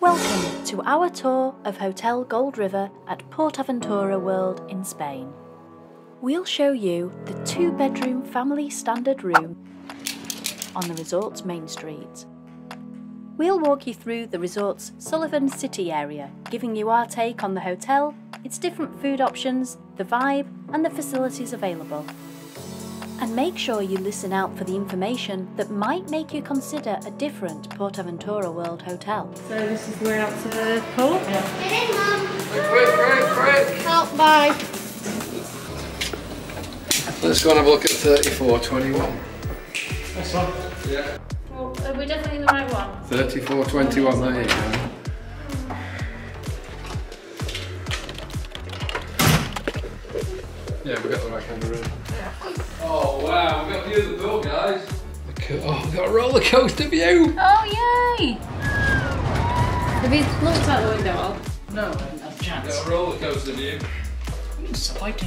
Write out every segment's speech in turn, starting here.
Welcome to our tour of Hotel Gold River at PortAventura World in Spain. We'll show you the two bedroom family standard room on the resort's main street. We'll walk you through the resort's Sullivan City area, giving you our take on the hotel, its different food options, the vibe, and the facilities available. And make sure you listen out for the information that might make you consider a different PortAventura World hotel. So this is the way out to the pool? Get in, Mum. Quick, quick, quick. Help, bye. Let's go and have a look at 3421. This one. Yeah. Well, are we definitely in the right one? 3421, there you go. View of the pool, guys. Look at, oh, we got a roller coaster view. Oh, yay! Have you looked out the window, Al? No, I didn't have a We chance. got a roller coaster view. So I do.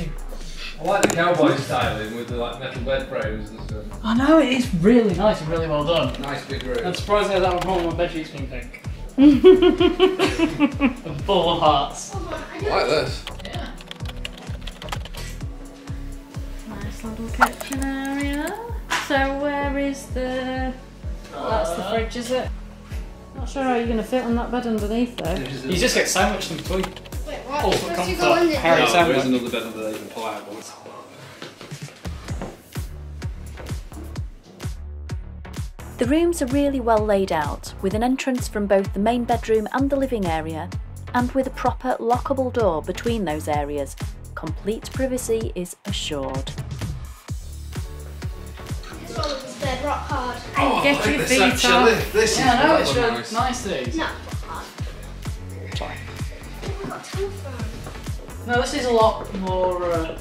I like the cowboy styling with the like metal bed frames and stuff. I know, it is really nice and really well done. Nice big room. I'm surprised they had that one my bed sheets being pink. A full of hearts. Oh I like this. Yeah. Kitchen area. So where is the... That's the fridge, is it? Not sure how you're going to fit on that bed underneath though. You just get so much in between. Wait, what? Oh, What's for you comfort. go under? Harry No, there is another bed under there you can pull out, but The rooms are really well laid out, with an entrance from both the main bedroom and the living area, and with a proper lockable door between those areas. Complete privacy is assured. Rock hard. Oh, Get look at your this feet actually. up. This Yeah, I know, is it's rather really nice. nice these. No, rock hard. Sorry. We got a telephone. No, this is a lot more. Uh,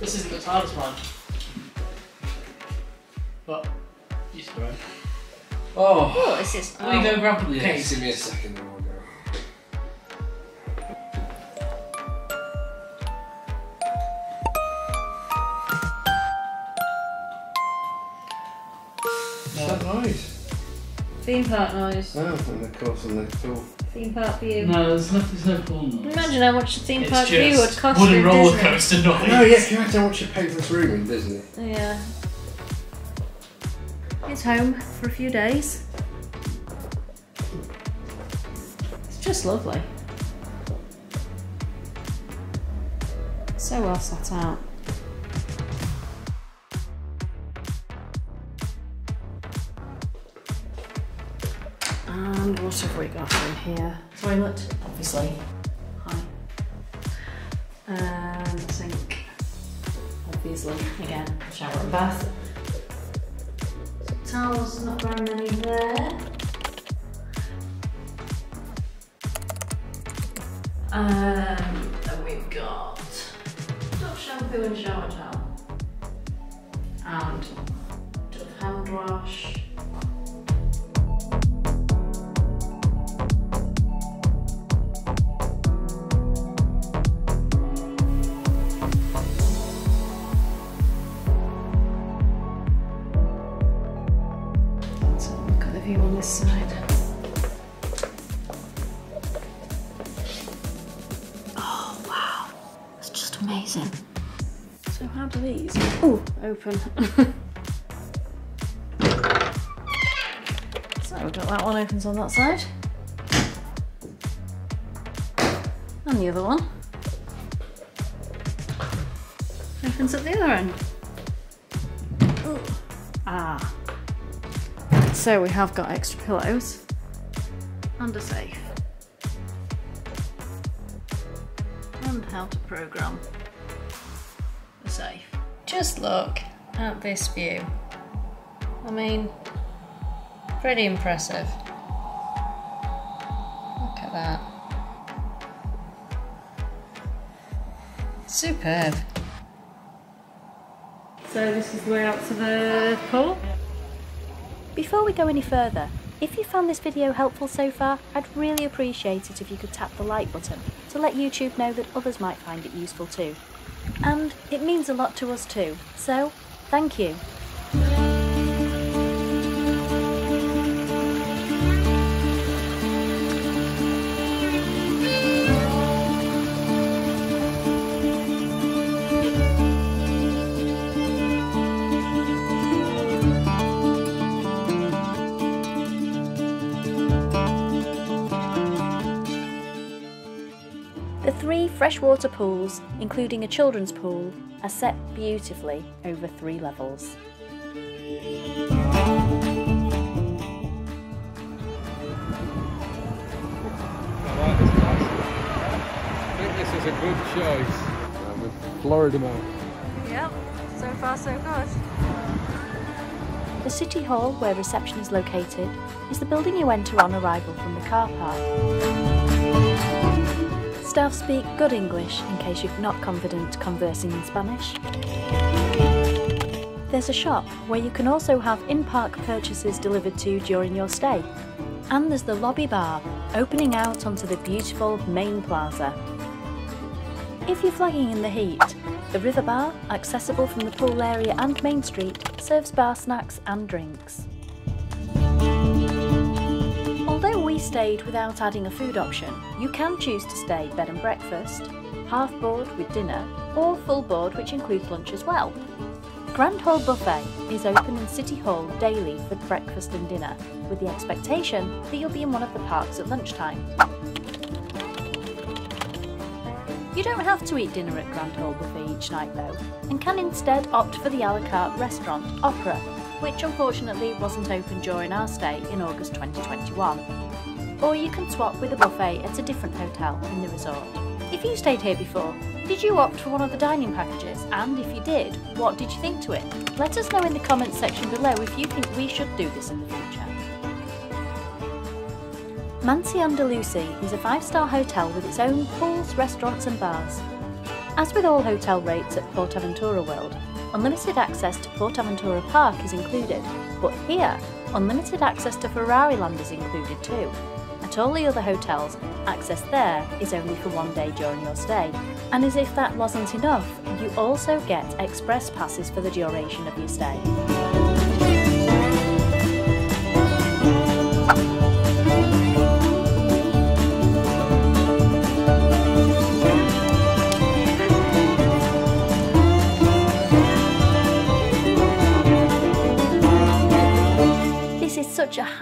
this isn't as hard as mine. But, used to it. Oh. Oh, this is... Will you go grab the Yeah, case? give me a second Is that noise? Theme park noise. Oh, and of course on the pool. Theme park view. No, there's no, there's no cool noise. Imagine how much a theme It's park view would just cost wooden you roller Disney. coaster noise. No, yeah, can you imagine how much you pay for this room in Disney? Yeah. It's home for a few days. It's just lovely. So well set out. What have we got in here? Toilet, obviously. Hi. And sink. Obviously, again, shower and bath. Towels, not very many there. Um, then we've got Dove shampoo and shower towel. And Dove hand wash. On this side. Oh wow, that's just amazing. So how do these? Oh, open. so that one opens on that side. And the other one opens at the other end. Ooh. Ah. So we have got extra pillows and a safe. And how to program the safe. Just look at this view. I mean, pretty impressive. Look at that. Superb. So this is the way out to the pool? Before we go any further, if you found this video helpful so far, I'd really appreciate it if you could tap the like button to let YouTube know that others might find it useful too. And it means a lot to us too, so thank you. Freshwater pools, including a children's pool, are set beautifully over three levels. I like this place. I think this is a good choice. Uh, with Florida Man. Yep, so far so good. The City Hall, where reception is located, is the building you enter on arrival from the car park. Staff speak good English in case you're not confident conversing in Spanish. There's a shop where you can also have in-park purchases delivered to you during your stay. And there's the lobby bar, opening out onto the beautiful main plaza. If you're flagging in the heat, the River Bar, accessible from the pool area and Main Street, serves bar snacks and drinks. Stayed without adding a food option, you can choose to stay bed and breakfast, half board with dinner, or full board which includes lunch as well. Grand Hall Buffet is open in City Hall daily for breakfast and dinner, with the expectation that you'll be in one of the parks at lunchtime. You don't have to eat dinner at Grand Hall Buffet each night though, and can instead opt for the a la carte restaurant Opera, which unfortunately wasn't open during our stay in August 2021. Or you can swap with a buffet at a different hotel in the resort. If you stayed here before, did you opt for one of the dining packages? And if you did, what did you think to it? Let us know in the comments section below if you think we should do this in the future. Mansión de Lucy is a five-star hotel with its own pools, restaurants and bars. As with all hotel rates at PortAventura World, unlimited access to PortAventura Park is included, but here, unlimited access to Ferrari Land is included too. At all the other hotels, access there is only for one day during your stay, and as if that wasn't enough, you also get express passes for the duration of your stay.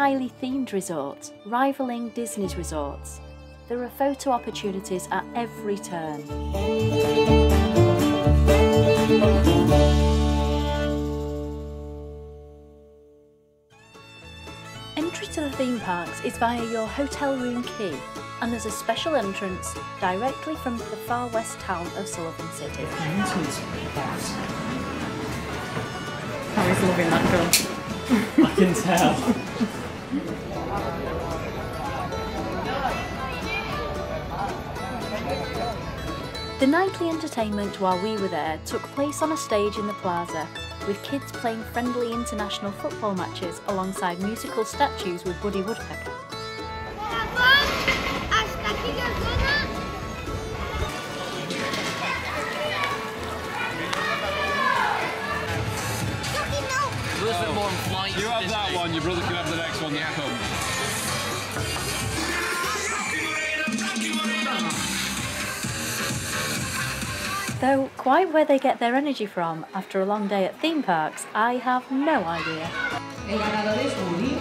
Highly themed resort, rivaling Disney's resorts. There are photo opportunities at every turn. Entry to the theme parks is via your hotel room key, and there's a special entrance directly from the far west town of Sullivan City. Harry's loving that gun. I can tell. The nightly entertainment while we were there took place on a stage in the plaza, with kids playing friendly international football matches alongside musical statues with Woody Woodpecker. Bit more flight. You have that one, your brother can have the next one that comes. Though quite where they get their energy from after a long day at theme parks, I have no idea. El ganador es Woody.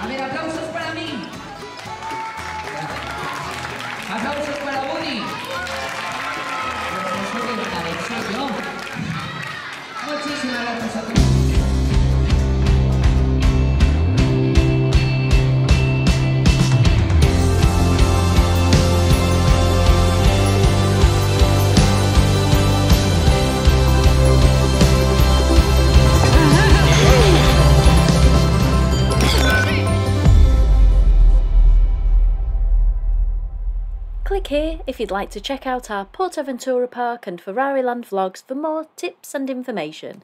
A ver, aplausos para mí. Aplausos para here if you'd like to check out our PortAventura Park and Ferrari Land vlogs for more tips and information.